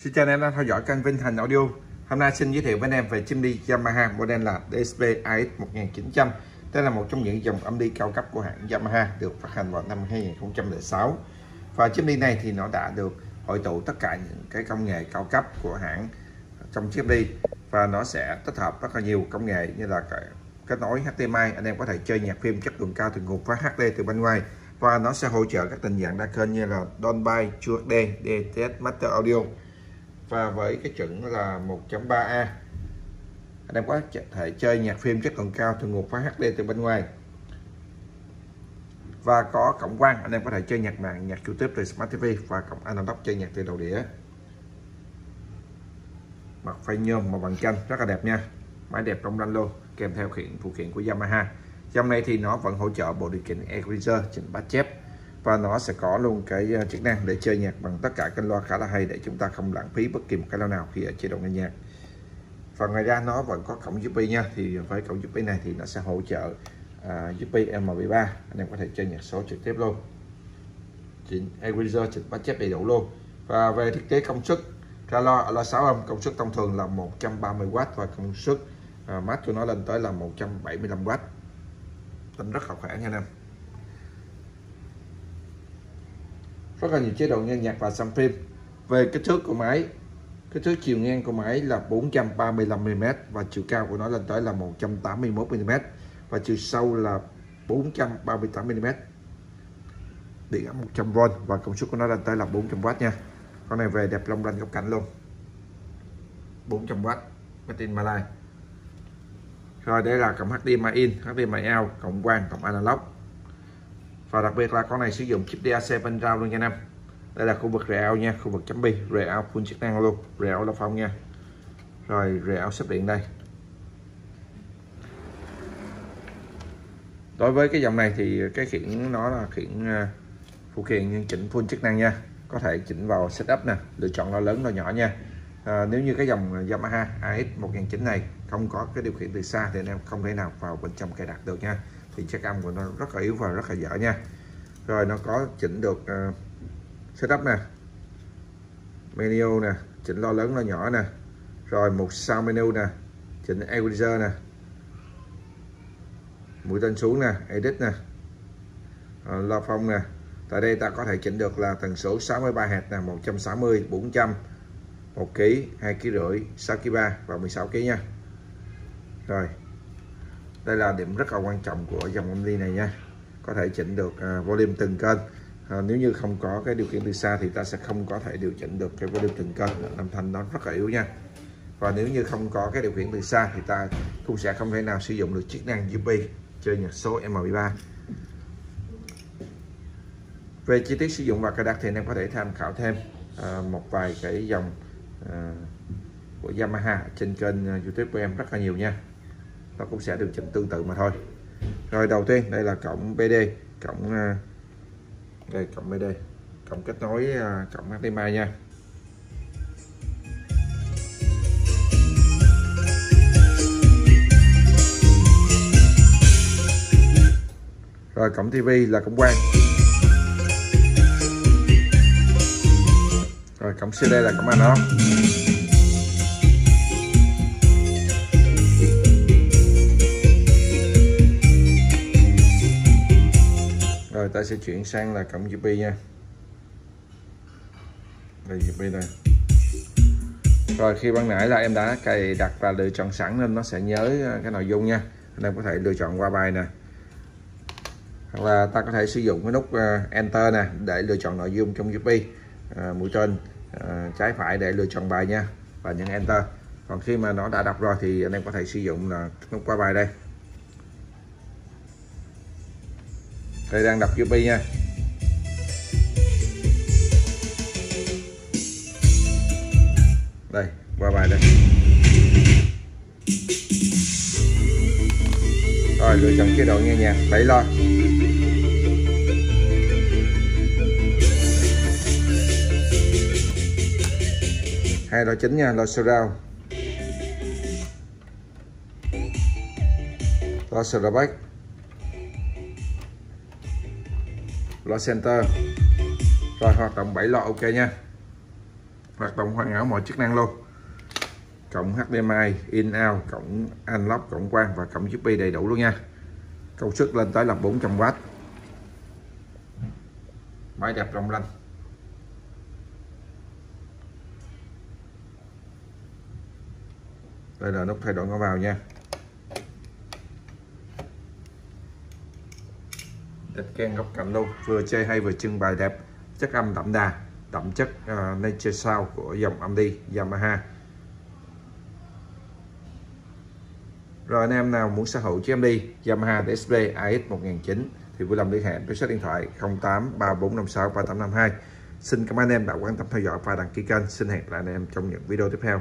Xin chào anh em đang theo dõi kênh Vinh Thành Audio. Hôm nay xin giới thiệu với anh em về chim đi Yamaha model là DSP AX 1900. Đây là một trong những dòng âm đi cao cấp của hãng Yamaha được phát hành vào năm 2006. Và chim đi này thì nó đã được hội tụ tất cả những cái công nghệ cao cấp của hãng trong chiếc đi và nó sẽ tích hợp rất là nhiều công nghệ như là kết nối HDMI anh em có thể chơi nhạc phim chất lượng cao từ nguồn phát HD từ bên ngoài và nó sẽ hỗ trợ các tình dạng đa kênh như là Dolby, HD, DTS Master Audio và với cái chuẩn là 1.3A anh em có thể chơi nhạc phim chất lượng cao từ nguồn phát HD từ bên ngoài. Và có cổng quang anh em có thể chơi nhạc mạng, nhạc YouTube từ Smart TV và cổng analog chơi nhạc từ đầu đĩa. Mặt phay nhôm màu bằng chanh, rất là đẹp nha. Máy đẹp trong lanh luôn kèm theo khiển phụ kiện của Yamaha. Trong này thì nó vẫn hỗ trợ bộ điều khiển equalizer chỉnh bát chép và nó sẽ có luôn cái ờ, chức năng để chơi nhạc bằng tất cả kênh loa khá là hay để chúng ta không lãng phí bất kỳ một cái loa nào khi ở chế độ nghe nhạc. Và ngoài ra nó vẫn có cổng USB nha thì với cổng USB này thì nó sẽ hỗ trợ uh, USB MP3 anh em có thể chơi nhạc số trực tiếp luôn. Chỉnh equalizer chỉnh bát chép đầy đủ luôn. Và về thiết kế công suất ra lo loa 6 âm công suất thông thường là 130W và công suất uh, max của nó lên tới là 175W tính rất là khỏe nha anh em. Rất là nhiều chế độ nghe nhạc và xem phim. Về kích thước của máy, kích thước chiều ngang của máy là 435mm và chiều cao của nó lên tới là 181mm và chiều sâu là 438mm điện áp 100V và công suất của nó lên tới là 400W nha. Con này về đẹp long lanh góc cạnh luôn. 400W made in Malay rồi đây là cổng HDMI in HDMI out cộng quang cộng analog và đặc biệt là con này sử dụng chip DAC bên rau luôn nha anh em. Đây là khu vực rệ nha khu vực chấm bi. Rệ full chức năng luôn rệ là phong nha. Rồi rệ áo xếp điện đây. Đối với cái dòng này thì cái khiển nó là khiển ờ, phụ kiện chỉnh full chức năng nha. Có thể chỉnh vào setup nè lựa chọn nó lớn nó nhỏ nha. À, nếu như cái dòng Yamaha AX 1009 này không có cái điều khiển từ xa thì anh em không thể nào vào bên trong cài đặt được nha thì chất âm của nó rất là yếu và rất là dở nha. Rồi nó có chỉnh được uh, setup nè. Menu nè chỉnh lo lớn lo nhỏ nè. Rồi một sao menu nè chỉnh equalizer nè. Mũi tên xuống nè edit nè. Uh, lo phong nè. Tại đây ta có thể chỉnh được là tần số 63 hạt nè 160 400 1 kg 2 kg rưỡi 6 kg 3 và 16 kg nha. Rồi đây là điểm rất là quan trọng của dòng âm ly này nha. Có thể chỉnh được à, volume từng kênh. À, nếu như không có cái điều kiện từ xa thì ta sẽ không có thể điều chỉnh được cái volume từng kênh. Âm thanh nó rất là yếu nha. Và nếu như không có cái điều khiển từ xa thì ta cũng sẽ không thể nào sử dụng được chức năng USB chơi nhạc số MP3 về chi tiết sử dụng và cài đặt thì anh em có thể tham khảo thêm à, một vài cái dòng à, của Yamaha trên kênh à, YouTube của em rất là nhiều nha nó cũng sẽ điều chỉnh tương tự mà thôi. Rồi, đầu tiên, đây là cổng BD cổng à, đây, cổng BD cổng kết nối à, cổng HDMI nha. Rồi, cổng TV là cổng quang rồi, cổng CD là cổng analog. Ta sẽ chuyển sang là cổng USB nha. Đây USB đây. Rồi khi ban nãy là em đã cài đặt và lựa chọn sẵn nên nó sẽ nhớ à, cái nội dung nha. Anh em có thể lựa chọn qua bài nè. Hoặc là ta có thể sử dụng cái nút à, enter nè để lựa chọn nội dung trong USB à, mũi tên à, trái phải để lựa chọn bài nha và nhấn enter. Còn khi mà nó đã đọc rồi thì anh em có thể sử dụng là nút qua bài đây. Đây, đang đọc USB nha. Đây, qua bài đây. Rồi, lựa chọn chế độ nghe nhạc. Bảy lo. Hai lo chính nha, lo surround. Lo surround lo center. Rồi, hoạt động 7 lọ, ok nha. Hoạt động hoàn hảo mọi chức năng luôn. Cộng HDMI in, out cộng unlock cộng quang và cộng USB đầy đủ luôn nha. Công suất lên tới là 400W máy đẹp long lanh. Đây là nút thay đổi ngõ vào nha. Đặt ken góc cạnh luôn vừa chơi hay vừa trưng bày đẹp. Chất âm đậm đà đậm chất uh, nature sound của dòng âm đi Yamaha. Rồi anh em nào muốn sở hữu chiếc âm đi Yamaha DSP AX 1009 thì vui lòng liên hệ với số điện thoại 08 3456 3852 xin cảm ơn anh em đã quan tâm theo dõi và đăng ký kênh. Xin hẹn lại anh em trong những video tiếp theo.